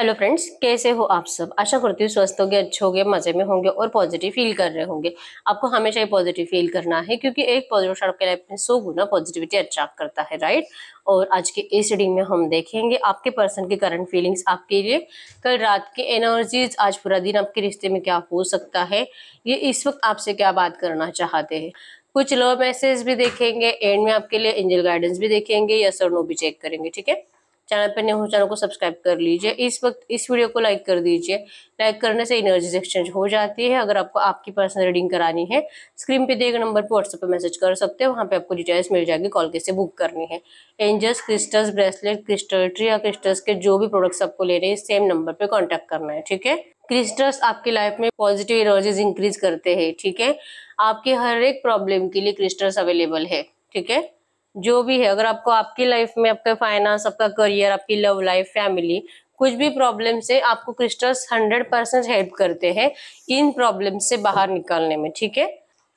Hello friends कैसे हो आप सब? आशा करती हूँ स्वस्थ होंगे, अच्छे होंगे, मज़े में होंगे और पॉजिटिव फील कर रहे होंगे। आपको हमेशा ही पॉजिटिव फील करना है, क्योंकि एक पॉजिटिव आपके लाइफ में सौ गुना पॉजिटिविटी अट्रैक्ट करता है राइट और आज के इस रीडिंग में हम देखेंगे आपके पर्सन की करंट फीलिंग्स आपके लिए कल रात की एनर्जीज आज पूरा दिन आपके रिश्ते में क्या हो सकता है? ये इस वक्त आपसे क्या बात करना चाहते हैं? कुछ लव मैसेज भी देखेंगे एंड में आपके लिए एंजल गाइडेंस भी देखेंगे या सर नो भी चेक करेंगे, ठीक है? चैनल पर नहीं हो, चैनल को सब्सक्राइब कर लीजिए। इस वक्त, इस वीडियो को लाइक कर दीजिए। लाइक करने से एनर्जीज एक्सचेंज हो जाती है। अगर आपको आपकी पर्सनल रीडिंग करानी है स्क्रीन पे दिए गए नंबर पर व्हाट्सएप पर मैसेज कर सकते हैं। वहाँ पे आपको डिटेल्स मिल जाएगी कॉल कैसे बुक करनी है। Angels crystals bracelet crystal tree या क्रिस्टल्स के जो भी प्रोडक्ट्स आपको ले रहे हैं सेम नंबर पर कॉन्टैक्ट करना है, ठीक है? क्रिस्टल्स आपकी लाइफ में पॉजिटिव एनर्जीज इंक्रीज करते हैं, ठीक है? आपके हर एक प्रॉब्लम के लिए क्रिस्टल्स अवेलेबल है, ठीक है? जो भी है, अगर आपको आपकी लाइफ में, आपका फाइनेंस आपका करियर आपकी लव लाइफ फैमिली कुछ भी प्रॉब्लम से आपको क्रिस्टल्स हंड्रेड परसेंट हेल्प करते हैं इन प्रॉब्लम से बाहर निकलने में, ठीक है?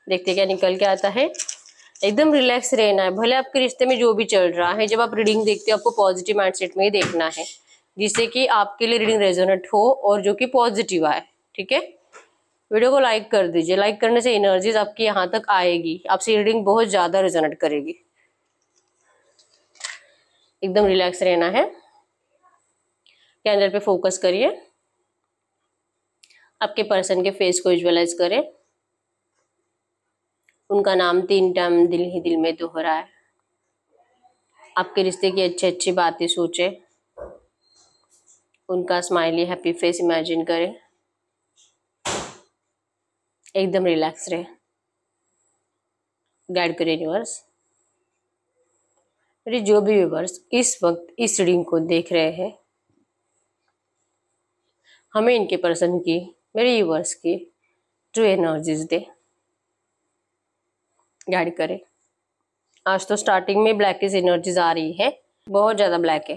देखते क्या निकल के आता है। एकदम रिलैक्स रहना है, भले आपके रिश्ते में जो भी चल रहा है, जब आप रीडिंग देखते हो, आपको पॉजिटिव माइंडसेट में ही देखना है, जिससे कि आपके लिए रीडिंग रेजोनेट हो और जो कि पॉजिटिव आए, ठीक है? वीडियो को लाइक कर दीजिए लाइक करने से एनर्जीज आपकी यहाँ तक आएगी, आपसे रीडिंग बहुत ज़्यादा रेजोनेट करेगी। एकदम रिलैक्स रहना है। कैंडल पे फोकस करिए। आपके पर्सन के फेस को विजुअलाइज करें। उनका नाम तीन टाइम दिल ही दिल में दोहरा है। आपके रिश्ते की अच्छी अच्छी बातें सोचें। उनका स्माइली हैप्पी फेस इमेजिन करें। एकदम रिलैक्स रहे। गाइड करें यूनिवर्स मेरे जो भी व्यूवर्स इस वक्त इस रीडिंग को देख रहे हैं, हमें इनके पर्सन की, मेरे व्यूवर्स की ट्रू एनर्जीज दे। गाइड करें, आज तो स्टार्टिंग में ब्लैकिश एनर्जीज आ रही है, बहुत ज़्यादा ब्लैक है।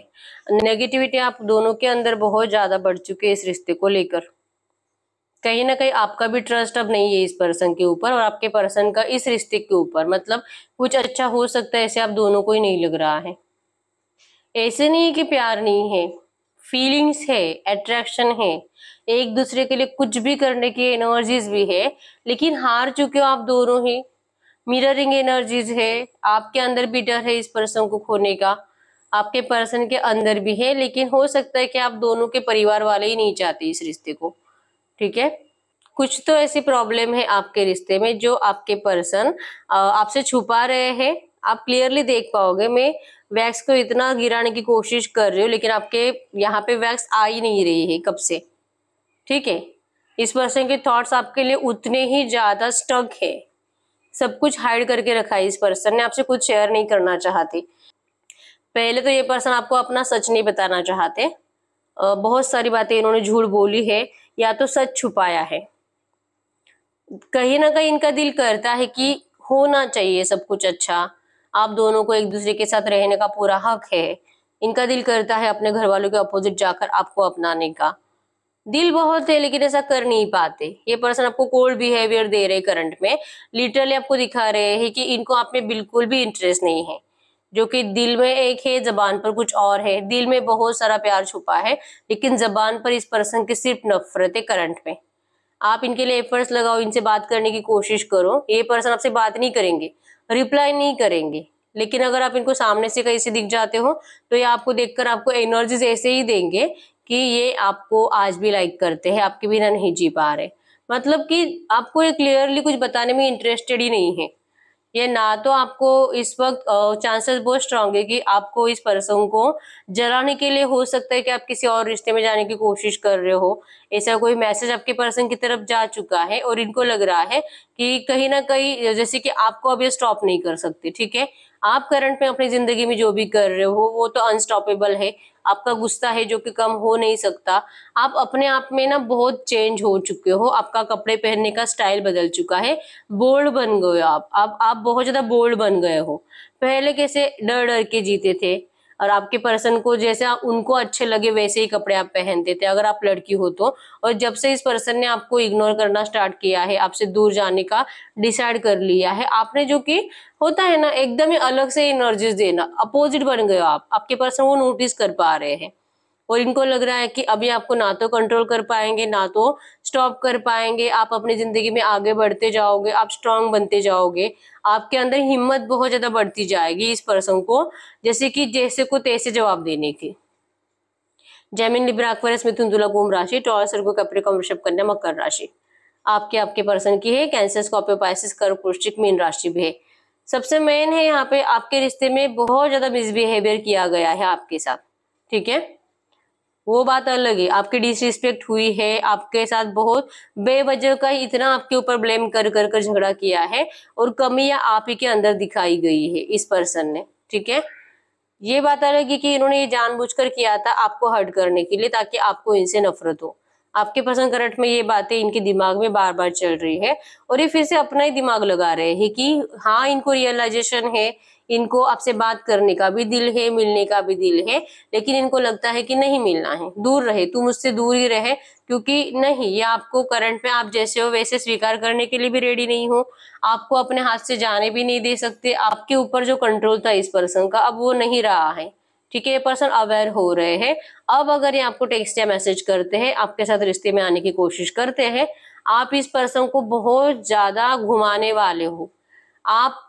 नेगेटिविटी आप दोनों के अंदर बहुत ज़्यादा बढ़ चुके हैं इस रिश्ते को लेकर। कहीं ना कहीं आपका भी ट्रस्ट अब नहीं है इस पर्सन के ऊपर और आपके पर्सन का इस रिश्ते के ऊपर। मतलब कुछ अच्छा हो सकता है, ऐसे आप दोनों को ही नहीं लग रहा है। ऐसे नहीं है कि प्यार नहीं है फीलिंग्स है अट्रैक्शन है, एक दूसरे के लिए कुछ भी करने की एनर्जीज भी है, लेकिन हार चुके हो आप दोनों ही। मिररिंग एनर्जीज है, आपके अंदर भी डर है इस पर्सन को खोने का, आपके पर्सन के अंदर भी है, लेकिन हो सकता है कि आप दोनों के परिवार वाले ही नहीं चाहते इस रिश्ते को। ठीक है? कुछ तो ऐसी प्रॉब्लम है आपके रिश्ते में जो आपके पर्सन आपसे छुपा रहे हैं। आप क्लियरली देख पाओगे, मैं वैक्स को इतना गिराने की कोशिश कर रही हूँ, लेकिन आपके यहाँ पे वैक्स आ ही नहीं रही है कब से? ठीक है? इस पर्सन के थॉट्स आपके लिए उतने ही ज़्यादा स्टक है। सब कुछ हाइड करके रखा है इस पर्सन ने, आपसे कुछ शेयर नहीं करना चाहते। पहले तो ये पर्सन आपको अपना सच नहीं बताना चाहते। बहुत सारी बातें इन्होंने झूठ बोली है। या तो सच छुपाया है। कहीं ना कहीं इनका दिल करता है कि होना चाहिए सब कुछ अच्छा। आप दोनों को एक दूसरे के साथ रहने का पूरा हक है। इनका दिल करता है अपने घर वालों के अपोजिट जाकर आपको अपनाने का। दिल बहुत है लेकिन ऐसा कर नहीं पाते। ये पर्सन आपको कोल्ड बिहेवियर दे रहे करंट में। लिटरली आपको दिखा रहे हैं कि इनको आप में बिल्कुल भी इंटरेस्ट नहीं है। जो कि दिल में एक है, जबान पर कुछ और है। दिल में बहुत सारा प्यार छुपा है, लेकिन जबान पर इस पर्सन की सिर्फ़ नफरत है करंट में। आप इनके लिए एफर्ट्स लगाओ, इनसे बात करने की कोशिश करो। ये पर्सन आपसे बात नहीं करेंगे रिप्लाई नहीं करेंगे। लेकिन अगर आप इनको सामने से कहीं से दिख जाते हो तो ये आपको देखकर आपको एनर्जीज ऐसे ही देंगे कि ये आपको आज भी लाइक करते हैं, आपके बिना नहीं जी पा रहे। मतलब कि आपको ये क्लियरली कुछ बताने में इंटरेस्टेड ही नहीं है। ये ना तो आपको इस वक्त चांसेस बहुत स्ट्रांग है कि आपको इस पर्सन को जलाने के लिए हो सकता है कि आप किसी और रिश्ते में जाने की कोशिश कर रहे हो। ऐसा कोई मैसेज आपके पर्सन की तरफ़ जा चुका है और इनको लग रहा है कि कहीं ना कहीं, जैसे कि आपको अब ये स्टॉप नहीं कर सकते, ठीक है? आप करंट में अपनी ज़िंदगी में जो भी कर रहे हो, वो तो अनस्टॉपेबल है। आपका गुस्सा है जो कि कम हो नहीं सकता। आप अपने आप में ना बहुत चेंज हो चुके हो। आपका कपड़े पहनने का स्टाइल बदल चुका है। बोल्ड बन गए हो आप। आप, आप बहुत ज़्यादा बोल्ड बन गए हो। पहले कैसे डर डर के जीते थे? और आपके पर्सन को जैसे उनको अच्छे लगे, वैसे ही कपड़े आप पहनते थे। अगर आप लड़की हो तो। और जब से इस पर्सन ने आपको इग्नोर करना स्टार्ट किया है, आपसे दूर जाने का डिसाइड कर लिया है, आपने जो कि होता है ना, एकदम ही अलग से एनर्जीज देना अपोजिट बन गए आप। आपके पर्सन वो नोटिस कर पा रहे हैं। और इनको लग रहा है कि अभी आपको ना तो कंट्रोल कर पाएँगे, ना तो स्टॉप कर पाएँगे। आप अपनी ज़िंदगी में आगे बढ़ते जाओगे, आप स्ट्रांग बनते जाओगे। आपके अंदर हिम्मत बहुत ज़्यादा बढ़ती जाएगी इस पर्सन को, जैसे कि जैसे को तैसे जवाब देने की। जैमिन लिब्रा मिथुन तुला कुंभ राशि, टॉरस सर्गो कैप्रिकॉर्न वृषभ, कन्या, मकर राशि। आपके आपके पर्सन की है कैंसर स्कॉर्पियो पाइसिस कर्व पुष्टिक मीन राशि भी है। सबसे मेन है यहाँ पे, आपके रिश्ते में बहुत ज़्यादा मिसबिहेवियर किया गया है आपके साथ, ठीक है? वो बात अलग है। आपकी डिसरिस्पेक्ट हुई है, आपके साथ बहुत बेवजह का इतना आपके ऊपर ब्लेम कर कर कर झगड़ा किया है और कमियाँ आप ही के अंदर दिखाई गई है इस पर्सन ने, ठीक है? ये बात अलग है कि इन्होंने ये जानबूझकर किया था आपको हर्ट करने के लिए ताकि आपको इनसे नफरत हो। आपके पर्सन करंट में ये बातें इनके दिमाग में बार बार चल रही है और ये फिर से अपना ही दिमाग लगा रहे हैं कि हाँ इनको रियलाइजेशन है, इनको आपसे बात करने का भी दिल है, मिलने का भी दिल है, लेकिन इनको लगता है कि नहीं मिलना है। दूर रहे तुम उससे दूर ही रहे, क्योंकि नहीं, ये आपको करंट में आप जैसे हो वैसे स्वीकार करने के लिए भी रेडी नहीं हो। आपको अपने हाथ से जाने भी नहीं दे सकते। आपके ऊपर जो कंट्रोल था इस पर्सन का, अब वो नहीं रहा है। ठीक है, ये पर्सन अवेयर हो रहे हैं। अब अगर ये आपको टेक्स्ट या मैसेज करते हैं, आपके साथ रिश्ते में आने की कोशिश करते हैं, आप इस पर्सन को बहुत ज़्यादा घुमाने वाले हो। आप,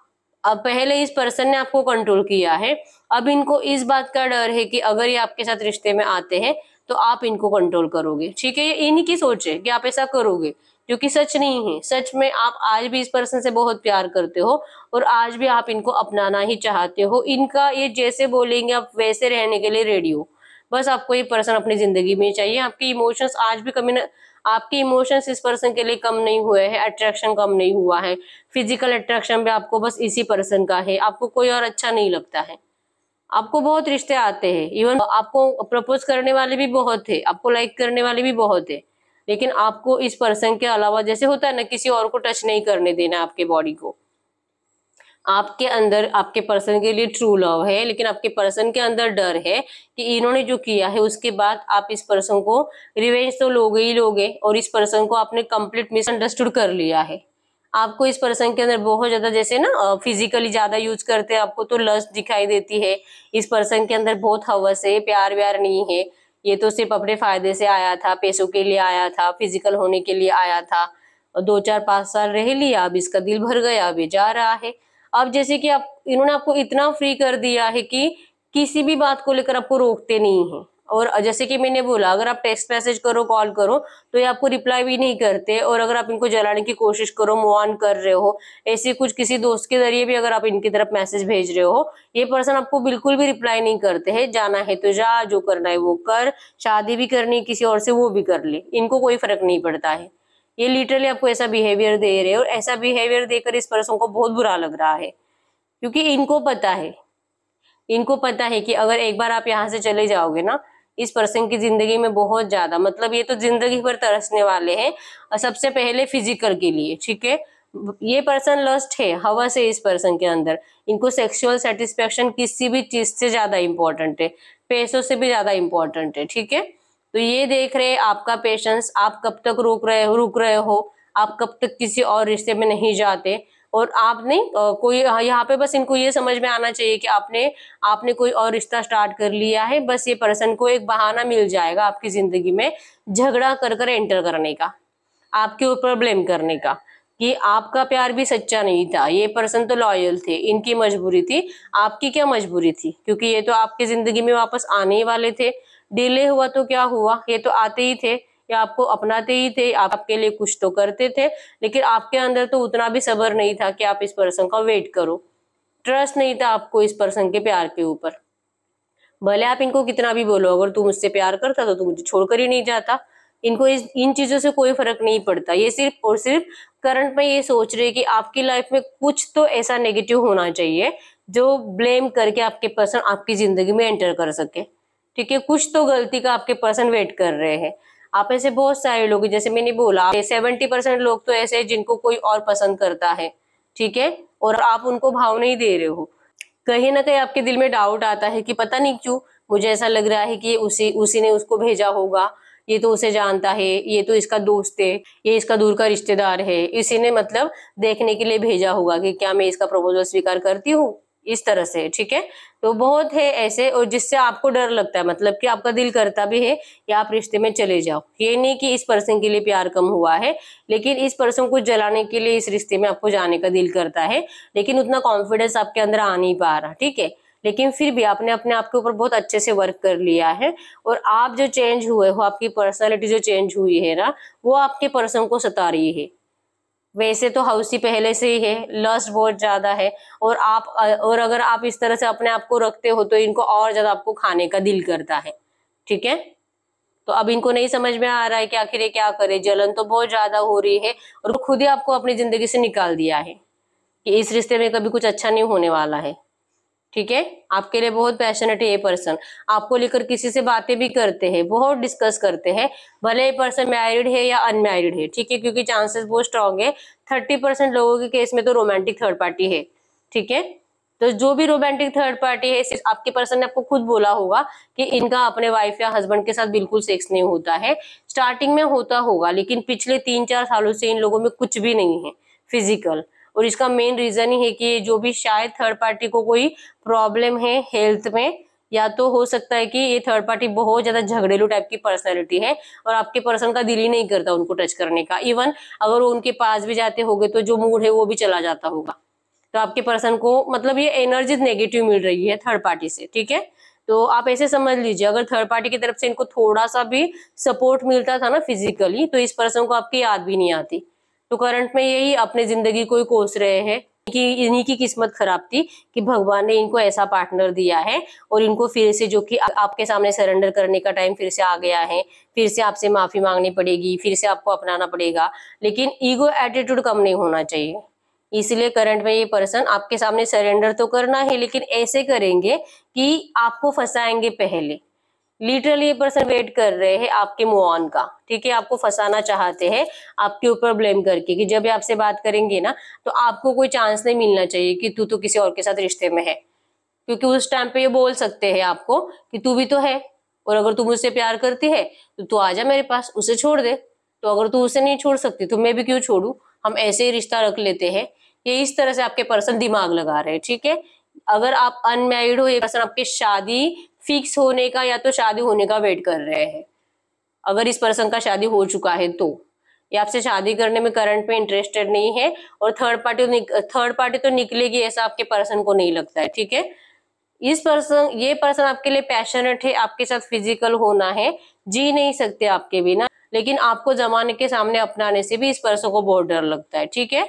अब पहले इस पर्सन ने आपको कंट्रोल किया है, अब इनको इस बात का डर है कि अगर ये आपके साथ रिश्ते में आते हैं तो आप इनको कंट्रोल करोगे। ठीक है, ये इन्हीं की सोच है कि आप ऐसा करोगे। जो कि सच नहीं है। सच में आप आज भी इस पर्सन से बहुत प्यार करते हो और आज भी आप इनको अपनाना ही चाहते हो। इनका ये जैसे बोलेंगे, आप वैसे रहने के लिए रेडी हो। बस आपको ये पर्सन अपनी ज़िंदगी में चाहिए। आपके इमोशंस आज भी कमी आपके इमोशंस इस पर्सन के लिए कम नहीं हुए हैं अट्रैक्शन कम नहीं हुआ है। फ़िज़िकल अट्रैक्शन भी आपको बस इसी पर्सन का है। आपको कोई और अच्छा नहीं लगता है। आपको बहुत रिश्ते आते हैं। इवन आपको प्रपोज करने वाले भी बहुत है। आपको लाइक करने वाले भी बहुत है। लेकिन आपको इस पर्सन के अलावा जैसे होता है ना, किसी और को टच नहीं करने देना आपके बॉडी को। आपके अंदर, आपके पर्सन के लिए ट्रू लव है, लेकिन आपके पर्सन के अंदर डर है कि इन्होंने जो किया है, उसके बाद आप इस पर्सन को रिवेंज तो लोगे ही लोगे और इस पर्सन को आपने कंप्लीट मिसअंडरस्टूड कर लिया है। आपको इस पर्सन के अंदर बहुत ज़्यादा जैसे ना फिजिकली ज़्यादा यूज़ करते हैं, आपको तो लस्ट दिखाई देती है। इस पर्सन के अंदर बहुत हवस है प्यार व्यार नहीं है। ये तो सिर्फ़ अपने फ़ायदे से आया था, पैसों के लिए आया था फ़िज़िकल होने के लिए आया था। और दो चार पाँच साल रह लिया, अब इसका दिल भर गया अभी जा रहा है। अब जैसे कि आप, इन्होंने आपको इतना फ्री कर दिया है कि किसी भी बात को लेकर आपको रोकते नहीं है। और जैसे कि मैंने बोला, अगर आप टेक्स्ट मैसेज करो कॉल करो तो ये आपको रिप्लाई भी नहीं करते और अगर आप इनको जलाने की कोशिश करो मूव ऑन कर रहे हो, ऐसे कुछ किसी दोस्त के ज़रिए भी अगर आप इनकी तरफ़ मैसेज भेज रहे हो, ये पर्सन आपको बिल्कुल भी रिप्लाई नहीं करते हैं, जाना है तो जा, जो करना है वो कर, शादी भी करनी किसी और से वो भी कर ले, इनको कोई फ़र्क नहीं पड़ता है। ये लिटरली आपको ऐसा बिहेवियर दे रहे हैं और ऐसा बिहेवियर देकर इस पर्सन को बहुत बुरा लग रहा है, क्योंकि इनको पता है, इनको पता है कि अगर एक बार आप यहाँ से चले जाओगे ना इस पर्सन की ज़िंदगी में बहुत ज़्यादा मतलब ये तो ज़िंदगी भर तरसने वाले हैं, और सबसे पहले फ़िज़िकल के लिए, ठीक है? ये पर्सन लस्ट है, हवा से इस पर्सन के अंदर। इनको सेक्सुअल सेटिस्फेक्शन किसी भी चीज़ से ज़्यादा इंपॉर्टेंट है, पैसों से भी ज़्यादा इंपॉर्टेंट है, ठीक है? तो ये देख रहे आपका पेशेंस आप कब तक रुक रहे हो रुक रहे हो? आप कब तक किसी और रिश्ते में नहीं जाते? और आपने कोई यहाँ पे बस इनको ये समझ में आना चाहिए कि आपने आपने कोई और रिश्ता स्टार्ट कर लिया है, बस ये पर्सन को एक बहाना मिल जाएगा आपकी ज़िंदगी में झगड़ा कर कर एंटर करने का, आपके ऊपर ब्लेम करने का, कि आपका प्यार भी सच्चा नहीं था, ये पर्सन तो लॉयल थे, इनकी मजबूरी थी, आपकी क्या मजबूरी थी, क्योंकि ये तो आपकी ज़िंदगी में वापस आने ही वाले थे डिले हुआ तो क्या हुआ, ये तो आते ही थे या आपको अपनाते ही थे आपके लिए कुछ तो करते थे, लेकिन आपके अंदर तो उतना भी सबर नहीं था कि आप इस पर्सन का वेट करो। ट्रस्ट नहीं था आपको इस पर्सन के प्यार के ऊपर। भले आप इनको कितना भी बोलो, अगर तू मुझसे प्यार करता तो तू मुझे छोड़कर ही नहीं जाता। इनको इस, इन चीज़ों से कोई फ़र्क नहीं पड़ता। ये सिर्फ़ और सिर्फ़ करंट में ये सोच रहे कि आपकी लाइफ में कुछ तो ऐसा नेगेटिव होना चाहिए, जो ब्लेम करके आपके पर्सन आपकी ज़िंदगी में एंटर कर सके। ठीक है? कुछ तो गलती का आपके पर्सन वेट कर रहे हैं। आप ऐसे बहुत सारे लोग जैसे मैंने बोला सेवेंटी परसेंट लोग तो ऐसे हैं जिनको कोई और पसंद करता है, ठीक है? और आप उनको भाव नहीं दे रहे हो। कहीं ना कहीं आपके दिल में डाउट आता है कि पता नहीं क्यों, मुझे ऐसा लग रहा है कि उसी उसी ने उसको भेजा होगा, ये तो उसे जानता है, ये तो इसका दोस्त है, ये इसका दूर का रिश्तेदार है, इसी ने मतलब देखने के लिए भेजा होगा कि क्या मैं इसका प्रपोजल स्वीकार करती हूँ? इस तरह से, ठीक है? तो बहुत है ऐसे और जिससे आपको डर लगता है मतलब कि आपका दिल करता भी है कि आप रिश्ते में चले जाओ। ये नहीं कि इस पर्सन के लिए प्यार कम हुआ है, लेकिन इस पर्सन को जलाने के लिए इस रिश्ते में आपको जाने का दिल करता है, लेकिन उतना कॉन्फिडेंस आपके अंदर आ नहीं पा रहा, ठीक है? लेकिन फिर भी आपने अपने आप के ऊपर बहुत अच्छे से वर्क कर लिया है और आप जो चेंज हुए हो, आपकी पर्सनैलिटी जो चेंज हुई है ना, वो आपके पर्सन को सता रही है। वैसे तो हाउसी पहले से ही है लस्ट बहुत ज़्यादा है। और आप, और अगर आप इस तरह से अपने आप को रखते हो तो इनको और ज़्यादा आपको खाने का दिल करता है। ठीक है? तो अब इनको नहीं समझ में आ रहा है कि आखिर ये क्या करे। जलन तो बहुत ज़्यादा हो रही है और खुद ही आपको अपनी ज़िंदगी से निकाल दिया है कि इस रिश्ते में कभी कुछ अच्छा नहीं होने वाला है। ठीक है? आपके लिए बहुत पैशनेट है ये पर्सन आपको लेकर किसी से बातें भी करते हैं, बहुत डिस्कस करते हैं, भले ये पर्सन मैरिड है या अनमैरिड है, ठीक है? क्योंकि चांसेस बहुत स्ट्रांग है. थर्टी परसेंट लोगों के केस में तो रोमांटिक थर्ड पार्टी है, ठीक है? तो जो भी रोमांटिक थर्ड पार्टी है आपके पर्सन ने आपको खुद बोला होगा कि इनका अपने वाइफ या हस्बैंड के साथ बिल्कुल सेक्स नहीं होता है. स्टार्टिंग में होता होगा, लेकिन पिछले तीन चार सालों से इन लोगों में कुछ भी नहीं है फ़िज़िकल और इसका मेन रीजन ही है कि जो भी शायद थर्ड पार्टी को कोई प्रॉब्लम है हेल्थ में, या तो हो सकता है कि ये थर्ड पार्टी बहुत ज़्यादा झगड़ेलू टाइप की पर्सनैलिटी है और आपके पर्सन का दिल ही नहीं करता उनको टच करने का। इवन अगर वो उनके पास भी जाते होंगे तो जो मूड है वो भी चला जाता होगा। तो आपके पर्सन को मतलब ये एनर्जी नेगेटिव मिल रही है थर्ड पार्टी से, ठीक है? तो आप ऐसे समझ लीजिए, अगर थर्ड पार्टी की तरफ़ से इनको थोड़ा सा भी सपोर्ट मिलता था ना फिजिकली तो इस पर्सन को आपकी याद भी नहीं आती। तो करंट में यही अपने ज़िंदगी को ही कोस रहे हैं कि इन्हीं की किस्मत खराब थी कि भगवान ने इनको ऐसा पार्टनर दिया है और इनको फिर से जो कि आपके सामने सरेंडर करने का टाइम फिर से आ गया है, फिर से आपसे माफ़ी मांगनी पड़ेगी, फिर से आपको अपनाना पड़ेगा। लेकिन ईगो एटीट्यूड कम नहीं होना चाहिए। इसलिए करंट में ये पर्सन आपके सामने सरेंडर तो करना है, लेकिन ऐसे करेंगे कि आपको फंसाएँगे पहले। लिटरली ये पर्सन वेट कर रहे हैं आपके मुआन का। ठीक है? आपको फंसाना चाहते हैं, आपके ऊपर ब्लेम करके कि जब आपसे बात करेंगे ना तो आपको कोई चांस नहीं मिलना चाहिए कि तू तो किसी और के साथ रिश्ते में है। क्योंकि उस टाइम पे ये बोल सकते हैं आपको कि तू भी तो है, और अगर तू मुझसे प्यार करती है तो तू आ जा मेरे पास, उसे छोड़ दे। तो अगर तू उसे नहीं छोड़ सकती तो मैं भी क्यों छोड़ू? हम ऐसे ही रिश्ता रख लेते हैं। ये इस तरह से आपके पर्सन दिमाग लगा रहे हैं, ठीक है? अगर आप अनमेरिड हो, ये पर्सन आपकी शादी फिक्स होने का या तो शादी होने का वेट कर रहे हैं। अगर इस पर्सन का शादी हो चुका है तो। या आपसे शादी करने में करंट में इंटरेस्टेड नहीं है और थर्ड पार्टी थर्ड पार्टी तो निकलेगी ऐसा आपके पर्सन को नहीं लगता है, ठीक है? इस पर्सन, ये पर्सन आपके लिए पैशनेट है, आपके साथ फ़िज़िकल होना है, जी नहीं सकते आपके बिना, लेकिन आपको जमाने के सामने अपनाने से भी इस पर्सन को बहुत डर लगता है, ठीक है?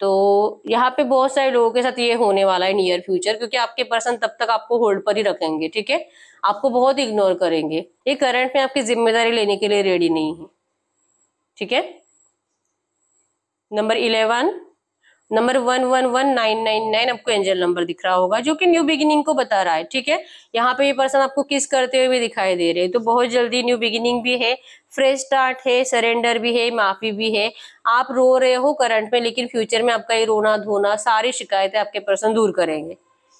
तो यहाँ पे बहुत सारे लोगों के साथ ये होने वाला है नियर फ्यूचर क्योंकि आपके पर्सन तब तक आपको होल्ड पर ही रखेंगे, ठीक है? आपको बहुत इग्नोर करेंगे। ये करंट में आपकी ज़िम्मेदारी लेने के लिए रेडी नहीं है, ठीक है? Number eleven number one one one nine nine nine आपको एंजल नंबर दिख रहा होगा, जो कि न्यू बिगिनिंग को बता रहा है, ठीक है? यहाँ पे ये पर्सन आपको किस करते हुए भी दिखाई दे रहे हैं तो बहुत जल्दी न्यू बिगिनिंग भी है, फ्रेश स्टार्ट है, सरेंडर भी है, माफ़ी भी है। आप रो रहे हो करंट में, लेकिन फ्यूचर में आपका ये रोना धोना सारी शिकायतें आपके पर्सन दूर करेंगे।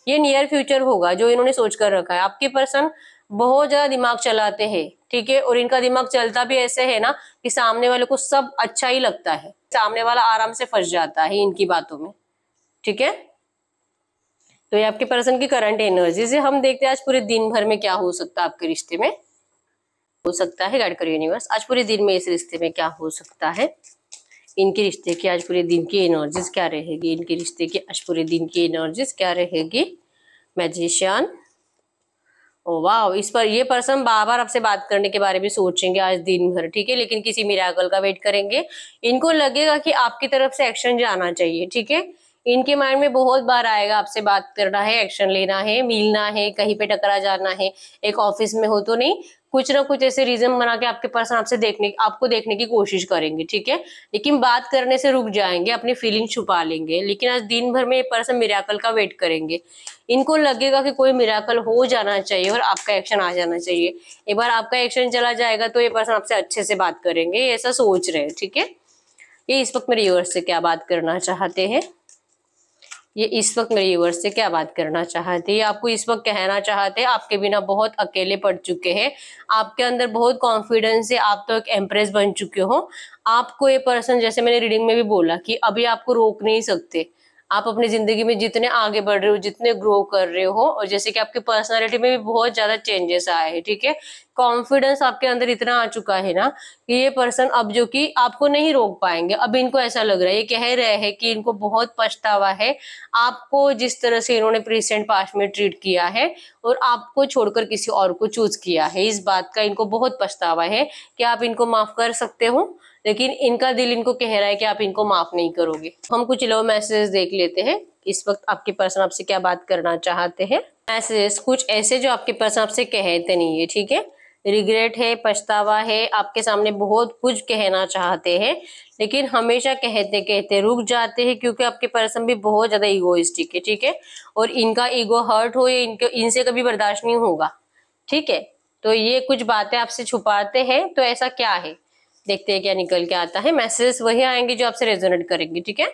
ये नियर फ्यूचर होगा, जो इन्होंने सोच कर रखा है। आपके पर्सन बहुत ज़्यादा दिमाग चलाते हैं, ठीक है? और इनका दिमाग चलता भी ऐसे है ना कि सामने वाले को सब अच्छा ही लगता है। सामने वाला आराम से फंस जाता है इनकी बातों में, ठीक है? तो ये आपके पर्सन की करंट एनर्जी से हम देखते हैं आज पूरे दिन भर में क्या हो सकता है आपके रिश्ते में। हो सकता है गाइड करो यूनिवर्स आज पूरे दिन में इस रिश्ते में क्या हो सकता है? इनके रिश्ते की आज पूरे दिन की एनर्जीज क्या रहेगी? इनके रिश्ते की आज पूरे दिन की एनर्जीज क्या रहेगी? मैजिशियन ओ वाह इस पर ये पर्सन बार बार आपसे बात करने के बारे में सोचेंगे आज दिन भर ठीक है? लेकिन किसी मिराकल का वेट करेंगे। इनको लगेगा कि आपकी तरफ़ से एक्शन जाना चाहिए, ठीक है? इनके माइंड में बहुत बार आएगा, आपसे बात करना है एक्शन लेना है, मिलना है, कहीं पे टकरा जाना है, एक ऑफ़िस में हो तो नहीं। कुछ ना कुछ ऐसे रीजन बना के आपके पर्सन आपसे देखने, आपको देखने की कोशिश करेंगे, ठीक है? लेकिन बात करने से रुक जाएँगे, अपनी फीलिंग छुपा लेंगे, लेकिन आज दिन भर में ये पर्सन मिराकल का वेट करेंगे। इनको लगेगा कि कोई मिराकल हो जाना चाहिए और आपका एक्शन आ जाना चाहिए। एक बार आपका एक्शन चला जाएगा तो ये पर्सन आपसे अच्छे से बात करेंगे ऐसा सोच रहे हैं, ठीक है? ये इस वक्त मेरे यूवर्स से क्या बात करना चाहते हैं? ये इस वक्त मेरे यूवर्स से क्या बात करना चाहते हैं? आपको इस वक्त कहना चाहते हैं, आपके बिना बहुत अकेले पड़ चुके हैं। आपके अंदर बहुत कॉन्फिडेंस है, आप तो एक एम्प्रेस बन चुके हो। आपको ये पर्सन जैसे मैंने रीडिंग में भी बोला कि अभी आपको रोक नहीं सकते। आप अपनी ज़िंदगी में जितने आगे बढ़ रहे हो, जितने ग्रो कर रहे हो, और जैसे कि आपकी पर्सनालिटी में भी बहुत ज़्यादा चेंजेस आए हैं, ठीक है? कॉन्फिडेंस आपके अंदर इतना आ चुका है ना कि ये पर्सन अब जो कि आपको नहीं रोक पाएँगे। अब इनको ऐसा लग रहा है, ये कह रहे हैं कि इनको बहुत पछतावा है। आपको जिस तरह से इन्होंने प्रीसेंट पास्ट में ट्रीट किया है, और आपको छोड़कर किसी और को चूज़ किया है, इस बात का इनको बहुत पछतावा है कि आप इनको माफ़ कर सकते हो। लेकिन इनका दिल इनको कह रहा है कि आप इनको माफ़ नहीं करोगे। हम कुछ लव मैसेज देख लेते हैं। इस वक्त आपके पर्सन आपसे क्या बात करना चाहते हैं? मैसेजेस कुछ ऐसे जो आपके पर्सन आपसे कहते नहीं है, ठीक है? रिग्रेट है, पछतावा है, आपके सामने बहुत कुछ कहना चाहते हैं, लेकिन हमेशा कहते कहते रुक जाते हैं क्योंकि आपके पर्सन भी बहुत ज़्यादा ईगोइस्टिक है, ठीक है? और इनका ईगो हर्ट हो या इनके, इनसे कभी बर्दाश्त नहीं होगा, ठीक है? तो ये कुछ बातें आपसे छुपाते हैं तो ऐसा क्या है? देखते हैं क्या निकल के आता है। मैसेजेस वही आएँगे जो आपसे रेजोनेट करेंगे, ठीक है?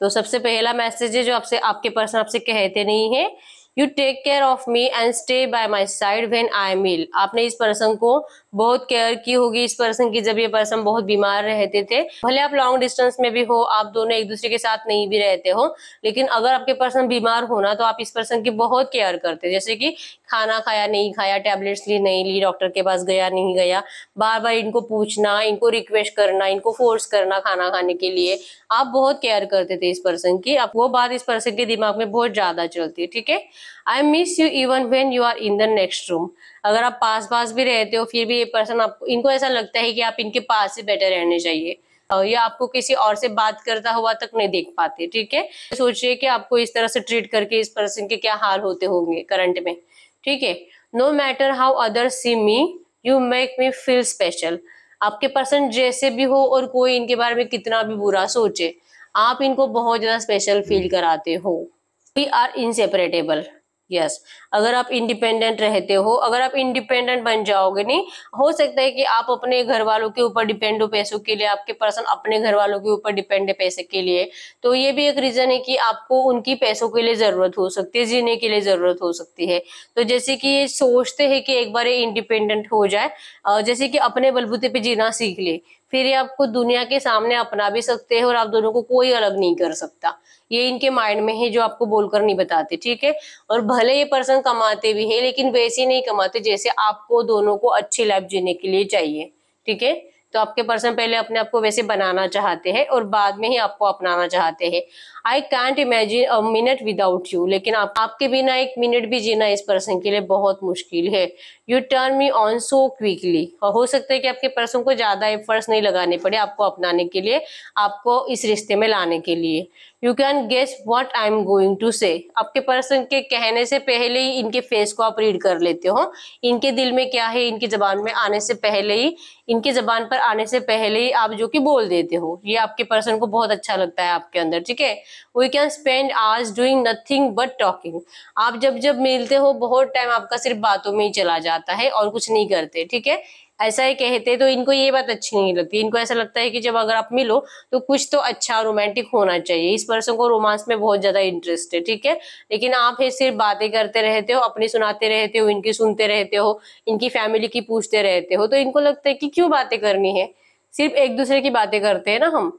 तो सबसे पहला मैसेज है जो आपसे, आपके पर्सन आपसे कहते नहीं है you take care of me and stay by my side when I meal आपने इस पर्सन को बहुत केयर की होगी। इस पर्सन की जब ये पर्सन बहुत बीमार रहते थे, भले आप लॉन्ग डिस्टेंस में भी हो, आप दोनों एक दूसरे के साथ नहीं भी रहते हो, लेकिन अगर आपके पर्सन बीमार हो ना तो आप इस पर्सन की बहुत केयर करते। जैसे कि खाना खाया, नहीं खाया टेबलेट्स ली, नहीं ली डॉक्टर के पास गया, नहीं गया बार बार इनको पूछना, इनको रिक्वेस्ट करना, इनको फोर्स करना खाना खाने के लिए, आप बहुत केयर करते थे इस पर्सन की। अब वो बात इस पर्सन के दिमाग में बहुत ज़्यादा चलती है, ठीक है? I miss you even when you are in the next room अगर आप पास पास भी रहते हो, फिर भी ये पर्सन आपको इनको ऐसा लगता है कि आप इनके पास ही बैठे रहने चाहिए। या आपको किसी और से बात करता हुआ तक नहीं देख पाते, ठीक है? सोचिए कि आपको इस तरह से ट्रीट करके इस पर्सन के क्या हाल होते होंगे करंट में, ठीक है? No matter how other see me you make me feel special आपके पर्सन जैसे भी हो और कोई इनके बारे में कितना भी बुरा सोचे, आप इनको बहुत ज़्यादा स्पेशल फील कराते हो। We are inseparable yes. अगर आप इंडिपेंडेंट रहते हो, अगर आप इंडिपेंडेंट बन जाओगे नहीं, हो सकता है कि आप अपने घर वालों के ऊपर डिपेंड हो पैसों के लिए, आपके पर्सन अपने घर वालों के ऊपर डिपेंड है पैसे के लिए। तो ये भी एक रीजन है कि आपको उनकी पैसों के लिए ज़रूरत हो सकती है, जीने के लिए ज़रूरत हो सकती है। तो जैसे कि ये सोचते हैं कि एक बार ये इंडिपेंडेंट हो जाए जैसे कि अपने बलबूते पे जीना सीख ले, फिर ये आपको दुनिया के सामने अपना भी सकते हैं और आप दोनों को कोई अलग नहीं कर सकता। ये इनके माइंड में है जो आपको बोलकर नहीं बताते, ठीक है? और भले ये पर्सन कमाते भी है, लेकिन वैसे नहीं कमाते जैसे आपको दोनों को अच्छी लाइफ जीने के लिए चाहिए, ठीक है? तो आपके पर्सन पहले अपने आपको वैसे बनाना चाहते हैं और बाद में ही आपको अपनाना चाहते हैं। I can't imagine a minute without you लेकिन आप, आपके बिना एक मिनट भी जीना इस पर्सन के लिए बहुत मुश्किल है। You turn me on so quickly और हो सकता है कि आपके पर्सन को ज़्यादा एफर्ट्स नहीं लगाने पड़े आपको अपनाने के लिए, आपको इस रिश्ते में लाने के लिए। You can guess what I am going to say आपके पर्सन के कहने से पहले ही इनके फेस को आप रीड कर लेते हो। इनके दिल में क्या है? इनकी जबान में आने से पहले ही, इनके जबान पर आने से पहले ही आप जो कि बोल देते हो। ये आपके पर्सन को बहुत अच्छा लगता है आपके अंदर, ठीक है? We can spend hours doing nothing but talking आप जब जब मिलते हो, बहुत टाइम आपका सिर्फ़ बातों में ही चला जाता है और कुछ नहीं करते, ठीक है? ऐसा ही कहते तो इनको ये बात अच्छी नहीं लगती। इनको ऐसा लगता है कि जब अगर आप मिलो तो कुछ तो अच्छा रोमांटिक होना चाहिए। इस पर्सन को रोमांस में बहुत ज़्यादा इंटरेस्ट है, ठीक है? लेकिन आप ये सिर्फ़ बातें करते रहते हो, अपनी सुनाते रहते हो, इनकी सुनते रहते हो, इनकी फैमिली की पूछते रहते हो तो इनको लगता है कि क्यों बातें करनी है? सिर्फ़ एक दूसरे की बातें करते हैं ना हम।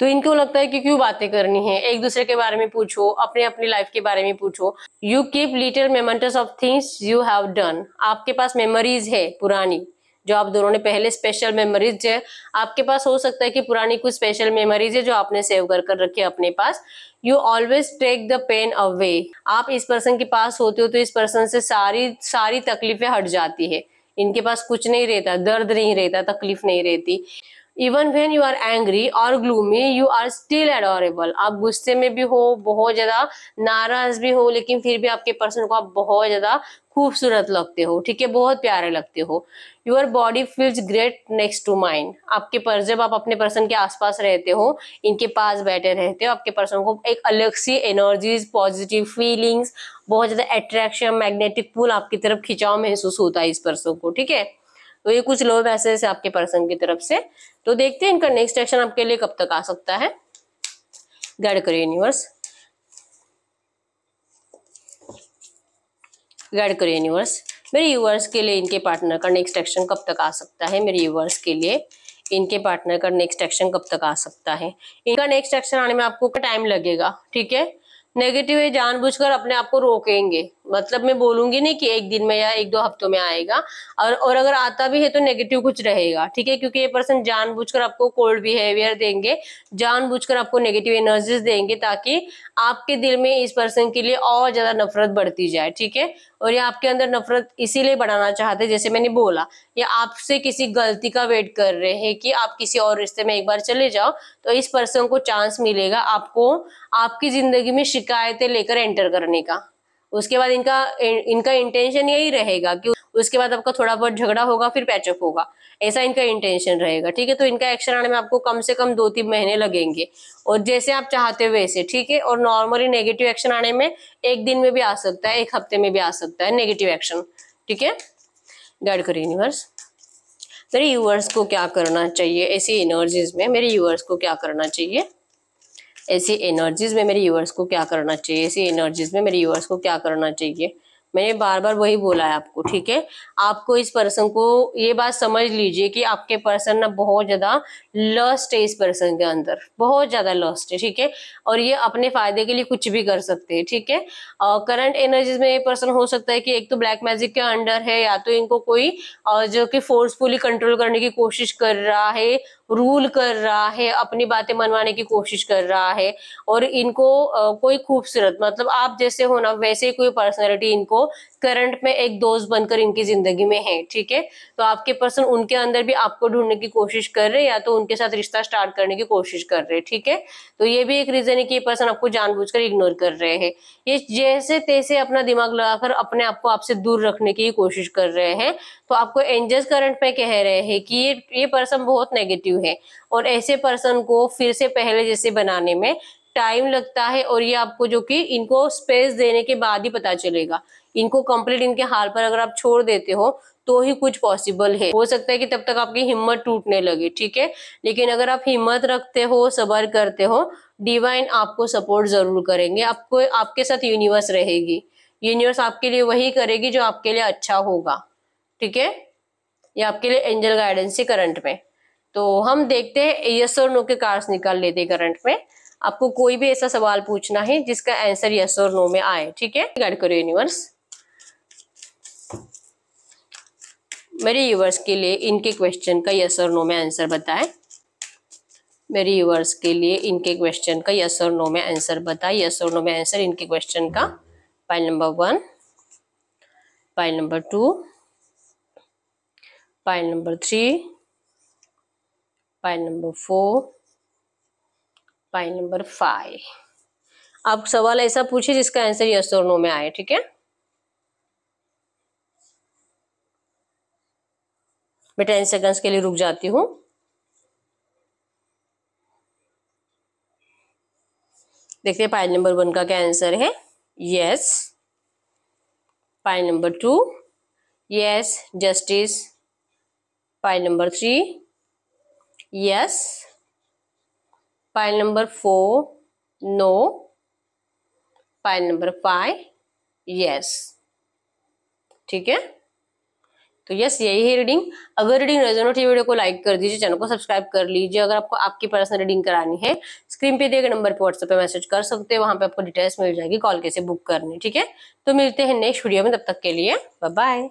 तो इनको लगता है कि क्यों बातें करनी है? एक दूसरे के बारे में पूछो, अपने अपनी लाइफ के बारे में पूछो। You keep little mementos of things you have done आपके पास मेमोरीज है, पुरानी। जो आप दोनों ने पहले स्पेशल मेमोरीज है, आपके पास हो सकता है कि पुरानी कुछ स्पेशल मेमोरीज है जो आपने सेव कर कर रखी है अपने पास। You always take the pain away आप इस पर्सन के पास होते हो तो इस पर्सन से सारी सारी तकलीफें हट जाती है। इनके पास कुछ नहीं रहता, दर्द नहीं रहता, तकलीफ़ नहीं रहती। Even when you are angry और gloomy you are still adorable आप गुस्से में भी हो, बहुत ज़्यादा नाराज़ भी हो, लेकिन फिर भी आपके पर्सन को आप बहुत ज़्यादा खूबसूरत लगते हो, ठीक है? बहुत प्यारे लगते हो। Your body feels great next to mind आपके पर, जब आप अपने पर्सन के आसपास रहते हो, इनके पास बैठे रहते हो, आपके पर्सन को एक अलग सी एनर्जीज पॉजिटिव फीलिंग्स बहुत ज़्यादा अट्रैक्शन मैग्नेटिक पुल आपकी तरफ़ खिंचाव महसूस होता है इस पर्सन को, ठीक है? तो ये कुछ लो मैसेज है आपके पर्सन की तरफ़ से। तो देखते हैं इनका नेक्स्ट एक्शन आपके लिए कब तक आ सकता है। गाइड करिए यूनिवर्स गाइड करिए यूनिवर्स मेरे यूवर्स के लिए इनके पार्टनर का नेक्स्ट एक्शन कब तक आ सकता है? मेरे यूवर्स के लिए इनके पार्टनर का नेक्स्ट एक्शन कब तक आ सकता है? इनका नेक्स्ट एक्शन आने में आपको टाइम लगेगा? ठीक है? नेगेटिव है, जानबूझकर अपने आप को रोकेंगे। मतलब मैं बोलूँगी नहीं कि एक दिन में या एक दो हफ्तों में आएगा। और और अगर आता भी है तो नेगेटिव कुछ रहेगा, ठीक है? क्योंकि ये पर्सन जानबूझकर आपको कोल्ड बिहेवियर देंगे, जानबूझकर आपको नेगेटिव एनर्जीज देंगे ताकि आपके दिल में इस पर्सन के लिए और ज़्यादा नफरत बढ़ती जाए, ठीक है? और ये आपके अंदर नफरत इसीलिए बढ़ाना चाहते जैसे मैंने बोला, या आपसे किसी गलती का वेट कर रहे हैं कि आप किसी और रिश्ते में एक बार चले जाओ तो इस पर्सन को चांस मिलेगा आपको आपकी ज़िंदगी में शिकायतें लेकर एंटर करने का। उसके बाद इनका इनका इंटेंशन यही रहेगा कि उसके बाद आपका थोड़ा बहुत झगड़ा होगा, फिर पैचअप होगा। ऐसा इनका इंटेंशन रहेगा, ठीक है? तो इनका एक्शन आने में आपको कम से कम दो तीन महीने लगेंगे। और जैसे आप चाहते हो वैसे, ठीक है? और नॉर्मली नेगेटिव एक्शन आने में एक दिन में भी आ सकता है, एक हफ़्ते में भी आ सकता है नेगेटिव एक्शन ठीक है? गाइड करो यूनिवर्स मेरे यूवर्स को क्या करना चाहिए? ऐसी एनर्जीज में मेरे यूवर्स को क्या करना चाहिए? ऐसी एनर्जीज में मेरे यूवर्स को क्या करना चाहिए? ऐसी एनर्जीज में मेरे यूवर्स को क्या करना चाहिए? मैंने बार बार वही बोला है आपको, ठीक है? आपको इस पर्सन को ये बात समझ लीजिए कि आपके पर्सन ना बहुत ज़्यादा लस्ट है इस पर्सन के अंदर। बहुत ज़्यादा लस्ट है, ठीक है? और ये अपने फ़ायदे के लिए कुछ भी कर सकते हैं, ठीक है? करंट एनर्जीज में ये पर्सन हो सकता है कि एक तो ब्लैक मैजिक के अंडर है या तो इनको कोई जो कि फोर्सफुली कंट्रोल करने की कोशिश कर रहा है रूल कर रहा है, अपनी बातें मनवाने की कोशिश कर रहा है और इनको कोई खूबसूरत मतलब आप जैसे हो ना, वैसे कोई पर्सनैलिटी इनको करंट में एक दोस्त बनकर इनकी ज़िंदगी में है, ठीक है? तो आपके पर्सन उनके अंदर भी आपको ढूँढने की कोशिश कर रहे हैं या तो उनके साथ रिश्ता स्टार्ट करने की कोशिश कर रहे हैं, ठीक है? तो ये भी एक रीजन है कि ये पर्सन आपको जानबूझकर इग्नोर कर रहे हैं। ये जैसे तैसे अपना दिमाग लगाकर अपने आप को आपसे दूर रखने की कोशिश कर रहे हैं। तो आपको एंजल्स करंट में कह रहे हैं कि ये ये पर्सन बहुत नेगेटिव है और ऐसे पर्सन को फिर से पहले जैसे बनाने में टाइम लगता है और ये आपको जो कि इनको स्पेस देने के बाद ही पता चलेगा। इनको कंप्लीट इनके हाल पर अगर आप छोड़ देते हो तो ही कुछ पॉसिबल है। हो सकता है कि तब तक आपकी हिम्मत टूटने लगे, ठीक है? लेकिन अगर आप हिम्मत रखते हो, सबर करते हो डिवाइन आपको सपोर्ट ज़रूर करेंगे। आपको, आपके साथ यूनिवर्स रहेगी। यूनिवर्स आपके लिए वही करेगी जो आपके लिए अच्छा होगा, ठीक है? ये आपके लिए एंजल गाइडेंस है करंट में। तो हम देखते हैं यस और नो के कार्ड्स निकाल लेते करंट में। आपको कोई भी ऐसा सवाल पूछना है, जिसका आंसर यस और नो में आए, ठीक है? गाइड करो यूनिवर्स मेरे यूवर्स के लिए इनके क्वेश्चन का यस और नो में आंसर बताएँ। मेरे यूवर्स के लिए इनके क्वेश्चन का यस और नो में आंसर बताएँ। यस और नो में आंसर इनके क्वेश्चन का। Pile number one pile number two pile number three pile number four pile number five आप सवाल ऐसा पूछिए जिसका आंसर यस और नो में आए, ठीक है? मैं टेन सेकंड्स के लिए रुक जाती हूँ। देखते हैं पाइल नंबर वन का क्या आंसर है। Yes pile number two yes justice pile number three yes pile number four no pile number five yes ठीक है? तो यस यही है रीडिंग अगर रीडिंग रेजोनेट है वीडियो को लाइक कर दीजिए चैनल को सब्सक्राइब कर लीजिए. अगर आपको, आपकी पर्सनल रीडिंग करानी है स्क्रीन पे दिए गए नंबर पर व्हाट्सएप पे मैसेज कर सकते हैं, वहाँ पे आपको डिटेल्स मिल जाएगी कॉल कैसे बुक करनी, ठीक है? तो मिलते हैं नेक्स्ट वीडियो में, तब तक के लिए बाय